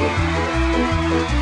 Música